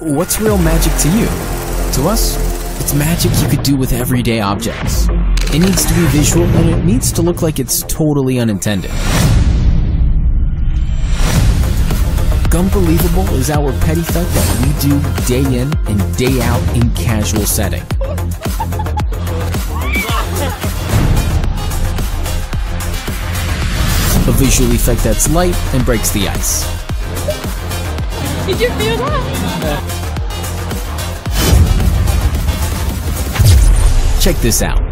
what's real magic to you? To us, it's magic you could do with everyday objects. It needs to be visual and it needs to look like it's totally unintended. Gumbelievable is our petty effect that we do day in and day out in casual setting. A visual effect that's light and breaks the ice. Did you feel that? Check this out.